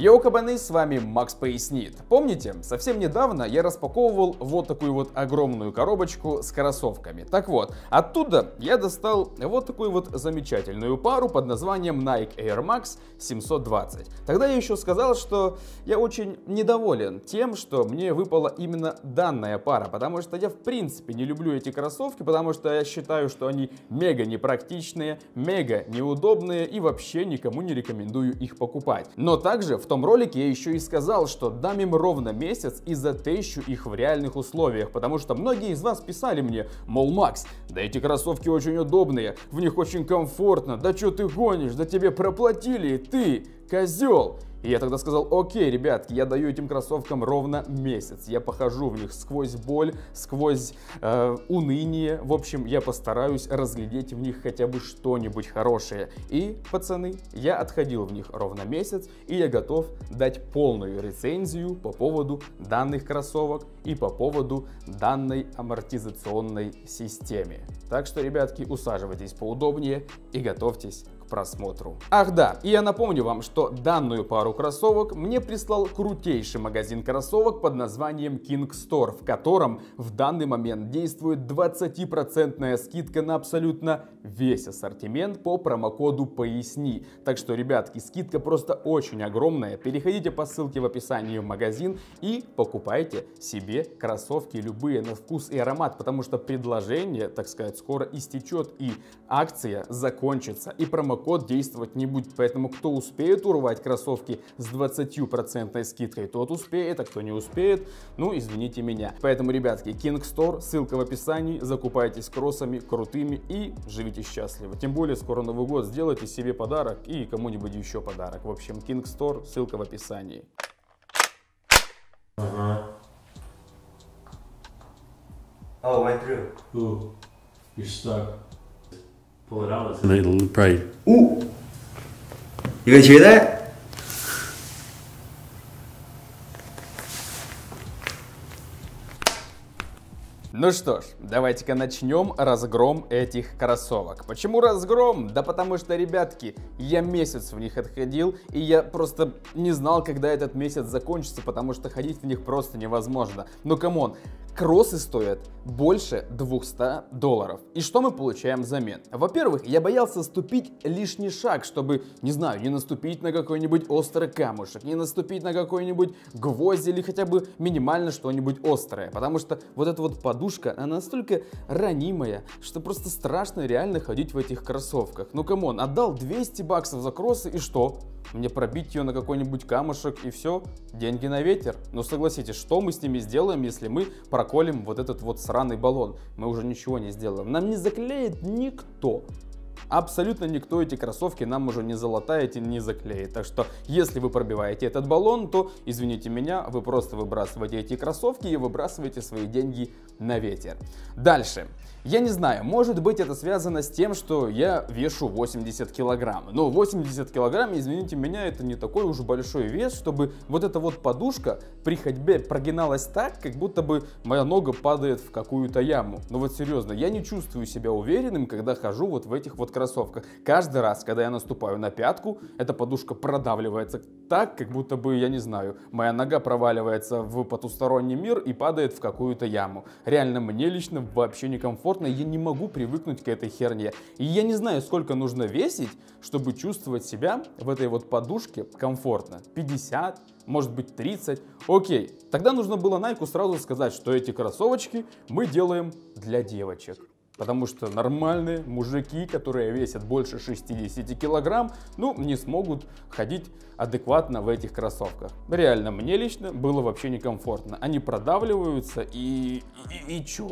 Йоу, кабаны, с вами Макс Пояснит. Помните, совсем недавно я распаковывал вот такую вот огромную коробочку с кроссовками. Так вот, оттуда я достал вот такую вот замечательную пару под названием Nike Air Max 720. Тогда я еще сказал, что я очень недоволен тем, что мне выпала именно данная пара, потому что я в принципе не люблю эти кроссовки, потому что я считаю, что они мега непрактичные, мега неудобные и вообще никому не рекомендую их покупать. Но также в том ролике я еще и сказал, что дам им ровно месяц и затещу их в реальных условиях, потому что многие из вас писали мне, мол, Макс, да эти кроссовки очень удобные, в них очень комфортно, да что ты гонишь, да тебе проплатили, ты козел. И я тогда сказал, окей, ребятки, я даю этим кроссовкам ровно месяц. Я похожу в них сквозь боль, сквозь э, уныние. В общем, я постараюсь разглядеть в них хотя бы что-нибудь хорошее. И, пацаны, я отходил в них ровно месяц, и я готов дать полную рецензию по поводу данных кроссовок и по поводу данной амортизационной системе. Так что, ребятки, усаживайтесь поудобнее и готовьтесь просмотру. Ах да, и я напомню вам, что данную пару кроссовок мне прислал крутейший магазин кроссовок под названием King Store, в котором в данный момент действует 20% скидка на абсолютно весь ассортимент по промокоду «Поясни». Так что, ребятки, скидка просто очень огромная. Переходите по ссылке в описании в магазин и покупайте себе кроссовки любые на вкус и аромат, потому что предложение, так сказать, скоро истечет и акция закончится. И промокод промокод действовать не будет. Поэтому кто успеет урвать кроссовки с 20% скидкой, тот успеет, а кто не успеет, ну извините меня. Поэтому, ребятки, King Store, ссылка в описании, закупайтесь кроссами крутыми и живите счастливо. Тем более, скоро Новый год, сделайте себе подарок и кому-нибудь еще подарок. В общем, King Store, ссылка в описании. Uh-huh. Oh, went through. Ooh, you're stuck. Pull it out. And it'll probably Ooh. You guys hear that? Ну что ж, давайте-ка начнем разгром этих кроссовок. Почему разгром? Да потому что, ребятки, я месяц в них отходил, и я просто не знал, когда этот месяц закончится, потому что ходить в них просто невозможно. Ну come on, кроссы стоят больше 200 долларов. И что мы получаем взамен? Во-первых, я боялся ступить лишний шаг, чтобы, не знаю, не наступить на какой-нибудь острый камушек, не наступить на какой-нибудь гвоздь или хотя бы минимально что-нибудь острое. Потому что вот эта вот подушка, она настолько ранимая, что просто страшно реально ходить в этих кроссовках. Ну come on, отдал 200 баксов за кроссы и что? Мне пробить ее на какой-нибудь камушек и все, деньги на ветер. Но согласитесь, что мы с ними сделаем, если мы проколем вот этот вот сраный баллон? Мы уже ничего не сделаем. Нам не заклеит никто. Абсолютно никто эти кроссовки нам уже не залатает и не заклеит. Так что, если вы пробиваете этот баллон, то, извините меня, вы просто выбрасываете эти кроссовки и выбрасываете свои деньги на ветер. Дальше. Я не знаю, может быть это связано с тем, что я вешу 80 килограмм. Но 80 килограмм, извините меня, это не такой уж большой вес, чтобы вот эта вот подушка при ходьбе прогиналась так, как будто бы моя нога падает в какую-то яму. Но вот серьезно, я не чувствую себя уверенным, когда хожу вот в этих вот кроссовках. Каждый раз, когда я наступаю на пятку, эта подушка продавливается так, как будто бы, я не знаю, моя нога проваливается в потусторонний мир и падает в какую-то яму. Реально, мне лично вообще некомфортно комфортно, я не могу привыкнуть к этой херне. И я не знаю, сколько нужно весить, чтобы чувствовать себя в этой вот подушке комфортно. 50, может быть 30. Окей, тогда нужно было Найку сразу сказать, что эти кроссовочки мы делаем для девочек. Потому что нормальные мужики, которые весят больше 60 килограмм, ну, не смогут ходить адекватно в этих кроссовках. Реально, мне лично было вообще некомфортно. Они продавливаются и... и, и чё?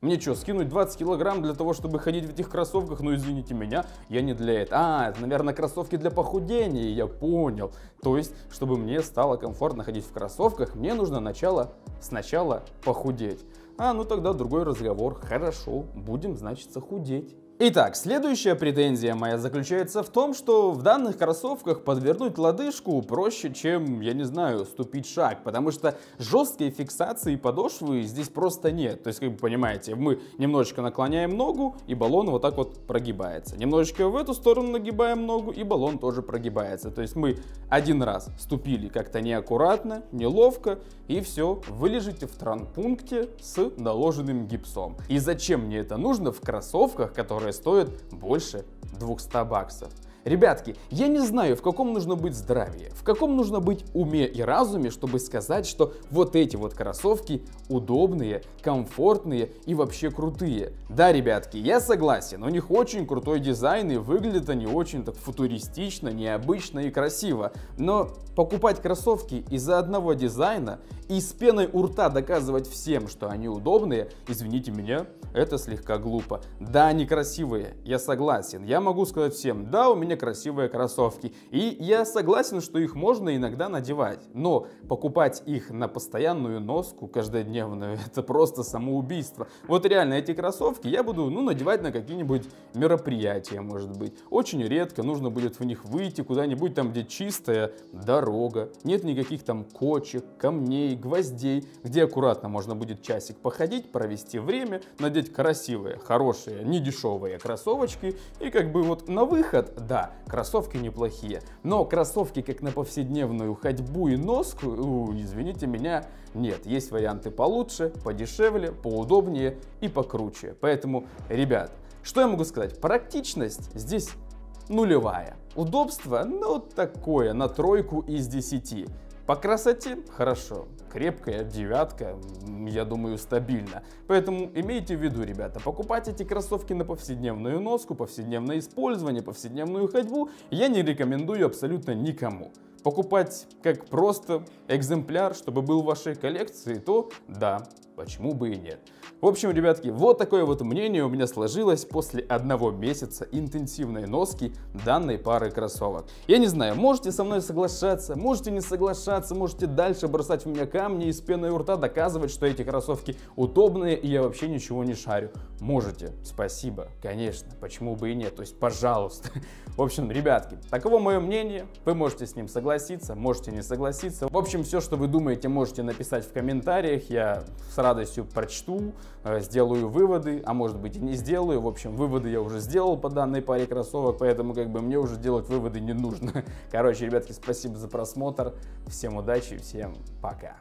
Мне что, скинуть 20 килограмм для того, чтобы ходить в этих кроссовках? Ну, извините меня, я не для этого. А, это, наверное, кроссовки для похудения, я понял. То есть, чтобы мне стало комфортно ходить в кроссовках, мне нужно начало, сначала похудеть. А, ну тогда другой разговор. Хорошо, будем, значит, худеть. Итак, следующая претензия моя заключается в том, что в данных кроссовках подвернуть лодыжку проще, чем, я не знаю, ступить шаг, потому что жесткой фиксации подошвы здесь просто нет. То есть, как вы понимаете, мы немножечко наклоняем ногу, и баллон вот так вот прогибается. Немножечко в эту сторону нагибаем ногу, и баллон тоже прогибается. То есть мы один раз ступили как-то неаккуратно, неловко, и все, вы лежите в транпункте с наложенным гипсом. И зачем мне это нужно в кроссовках, которые которая стоит больше 200 баксов. Ребятки, я не знаю, в каком нужно быть здравии, в каком нужно быть уме и разуме, чтобы сказать, что вот эти вот кроссовки удобные, комфортные и вообще крутые. Да, ребятки, я согласен, у них очень крутой дизайн и выглядят они очень так футуристично, необычно и красиво. Но покупать кроссовки из-за одного дизайна и с пеной у рта доказывать всем, что они удобные, извините меня, это слегка глупо. Да, они красивые, я согласен. Я могу сказать всем, да, у меня красивые кроссовки. И я согласен, что их можно иногда надевать. Но покупать их на постоянную носку каждодневную, это просто самоубийство. Вот реально эти кроссовки я буду, ну, надевать на какие-нибудь мероприятия, может быть. Очень редко нужно будет в них выйти куда-нибудь там, где чистая дорога. Нет никаких там кочек, камней, гвоздей, где аккуратно можно будет часик походить, провести время, надеть красивые, хорошие, недешевые кроссовочки. И как бы вот на выход, да, кроссовки неплохие. Но кроссовки как на повседневную ходьбу и носку, у, извините меня, нет. Есть варианты получше, подешевле, поудобнее и покруче. Поэтому, ребят, что я могу сказать? Практичность здесь нулевая. Удобство, ну такое, на тройку из десяти. По красоте хорошо, крепкая девятка, я думаю, стабильно. Поэтому имейте в виду, ребята, покупать эти кроссовки на повседневную носку, повседневное использование, повседневную ходьбу я не рекомендую абсолютно никому. Покупать как просто экземпляр, чтобы был в вашей коллекции, то да, почему бы и нет. В общем, ребятки, вот такое вот мнение у меня сложилось после одного месяца интенсивной носки данной пары кроссовок. Я не знаю, можете со мной соглашаться, можете не соглашаться, можете дальше бросать в меня камни из пены у рта, доказывать, что эти кроссовки удобные и я вообще ничего не шарю. Можете, спасибо, конечно, почему бы и нет, то есть пожалуйста. В общем, ребятки, таково мое мнение, вы можете с ним согласиться, можете не согласиться. В общем, все, что вы думаете, можете написать в комментариях, я с радостью прочту, э, сделаю выводы, а может быть и не сделаю. В общем, выводы я уже сделал по данной паре кроссовок, поэтому как бы мне уже делать выводы не нужно. Короче, ребятки, спасибо за просмотр, всем удачи, всем пока.